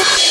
it.